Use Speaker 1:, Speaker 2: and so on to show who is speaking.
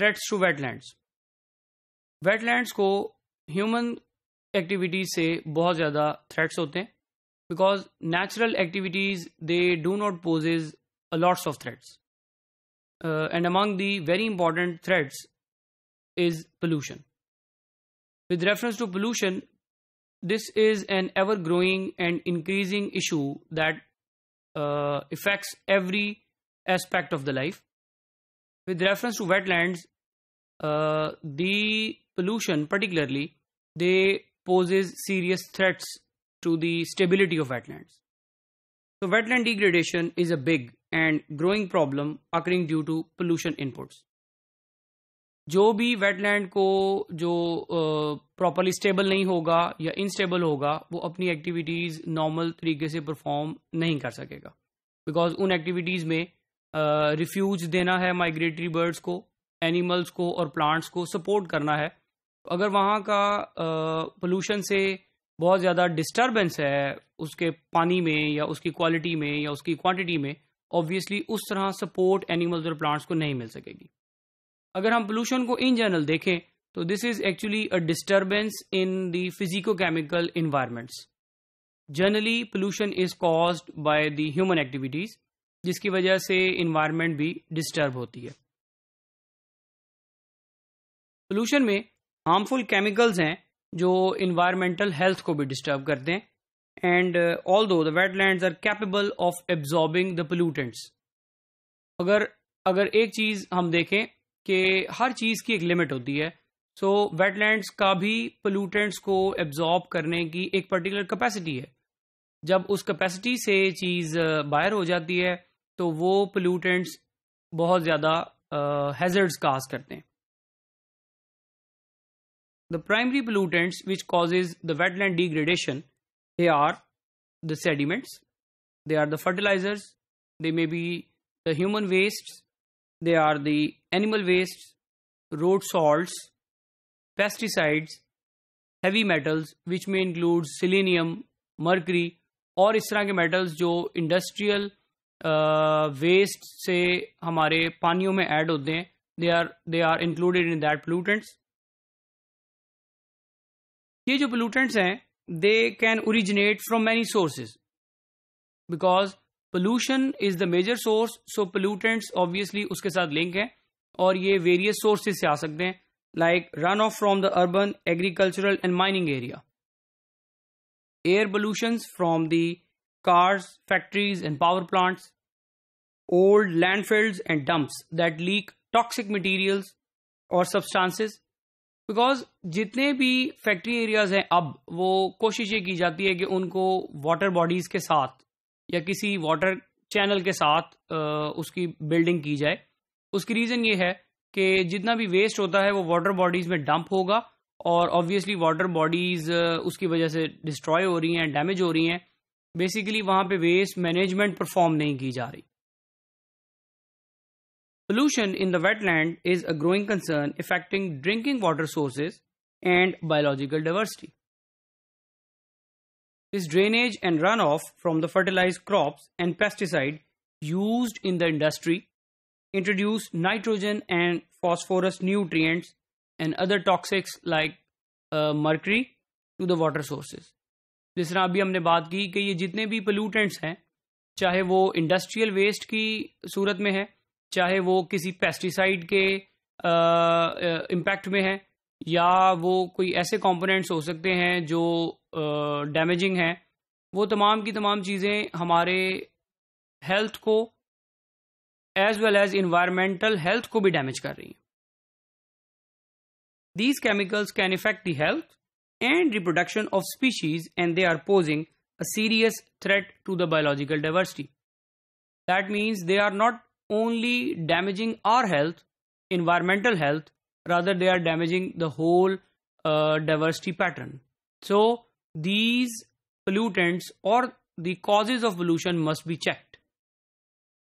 Speaker 1: Threats to wetlands wetlands को human activities से बहुत ज़्यादा थ्रेट्स होते हैं because natural activities they do not poses a lots of threats and among the very important threats is pollution with reference to pollution this is an ever growing and increasing issue that uh, affects every aspect of the life with reference to wetlands uh, the pollution particularly they poses serious threats to the stability of wetlands. So wetland degradation is a big and growing problem occurring due to pollution inputs. जो भी wetland को जो properly uh, stable नहीं होगा या instable होगा वो अपनी एक्टिविटीज़ नॉर्मल तरीके से परफॉर्म नहीं कर सकेगा बिकॉज़ उन एक्टिविटीज़ में रिफ्यूज uh, देना है माइग्रेटरी बर्ड्स को एनिमल्स को और प्लांट्स को सपोर्ट करना है। अगर वहाँ का पोल्यूशन से बहुत ज़्यादा डिस्टर्बेंस है उसके पानी में या उसकी क्वालिटी में या उसकी क्वांटिटी में ऑब्वियसली उस तरह सपोर्ट एनिमल्स और प्लांट्स को नहीं मिल सकेगी। अगर हम पोल्यूशन को इन जनरल देखें तो this is actually a disturbance in the physico chemical environments generally pollution is caused by the human activities जिसकी वजह से इन्वायरमेंट भी डिस्टर्ब होती है। पोल्यूशन में हार्मफुल केमिकल्स हैं जो इन्वायरमेंटल हेल्थ को भी डिस्टर्ब करते हैं. And although the wetlands are capable of absorbing the pollutants अगर अगर एक चीज़ हम देखें कि हर चीज़ की एक लिमिट होती है सो so, वेटलैंड्स का भी पोल्यूटेंट्स को एब्जॉर्ब करने की एक पर्टिकुलर कैपेसिटी है. जब उस कैपेसिटी से चीज़ uh, बाहर हो जाती है तो वो पोल्यूटेंट्स बहुत ज़्यादा हैजर्ड्स काज करते हैं. The primary pollutants which causes the wetland degradation, they are the sediments, they are the fertilizers, they may be the human wastes, they are the animal wastes, road salts, pesticides, heavy metals which may include selenium, mercury और इस तरह के metals जो industrial waste से हमारे पानियों में add होते हैं they are they are included in that pollutants ये जो पोलूटेंट्स हैं they can originate from many sources because pollution is the major source so pollutants obviously उसके साथ लिंक है और ये वेरियस सोर्सेज से आ सकते हैं like run off from the urban agricultural and mining area air pollution from the cars, factories, and power plants, old landfills and dumps that leak toxic materials or substances because जितने भी factory areas हैं अब, वो कोशिश ये की जाती है कि उनको वाटर बॉडीज के साथ या किसी वाटर चैनल के साथ उसकी बिल्डिंग की जाए। उसकी रीज़न ये है कि जितना भी वेस्ट होता है, वो वाटर बॉडीज में डंप होगा और ऑब्वियसली वाटर बॉडीज उसकी वजह से डिस्ट्रॉय हो रही हैं डैमेज हो रही हैं। बेसिकली वहाँ पे वेस्ट मैनेजमेंट परफॉर्म नहीं की जा रही। Pollution in the wetland is a growing concern affecting drinking water sources and biological diversity. This drainage and runoff from the fertilized crops and pesticide used in the industry introduce nitrogen and phosphorus nutrients and other toxics like uh, mercury to the water sources. जिस तरह अभी हमने बात की कि ये जितने भी पोल्यूटेंट्स हैं चाहे वो इंडस्ट्रियल वेस्ट की सूरत में है चाहे वो किसी पेस्टिसाइड के इम्पैक्ट में है, या वो कोई ऐसे कंपोनेंट्स हो सकते हैं जो डैमेजिंग हैं, वो तमाम की तमाम चीज़ें हमारे हेल्थ को as well as environmental health को भी डैमेज कर रही हैं। These chemicals can affect the health and reproduction of species and they are posing a serious threat to the biological diversity that means they are not only damaging our health, environmental health, rather they are damaging the whole uh, diversity pattern. So these pollutants or the causes of pollution must be checked.